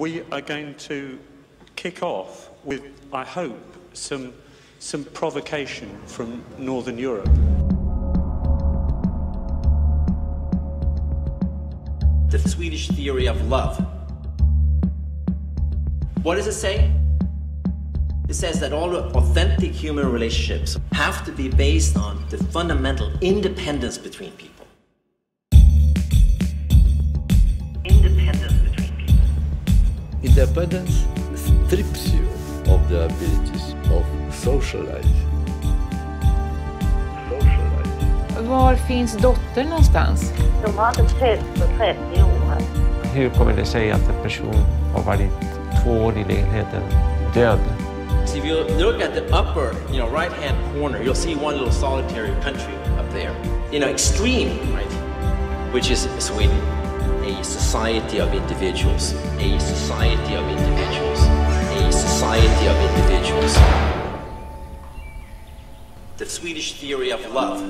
we are going to kick off with, I hope, some, some provocation from Northern Europe. The Swedish theory of love. What does it say? It says that all authentic human relationships have to be based on the fundamental independence between people. Independence strips you of the abilities of socialize. Socialize. Var finns dottern någonstans? De har inte setts på 30 år. Hur kommer det sig att en person har varit två år i lägenheten död? So if you look at the upper, you know, right-hand corner, you'll see one little solitary country up there. You know, extreme, right? Which is Sweden. A society of individuals. A society of individuals. A society of individuals. The Swedish theory of love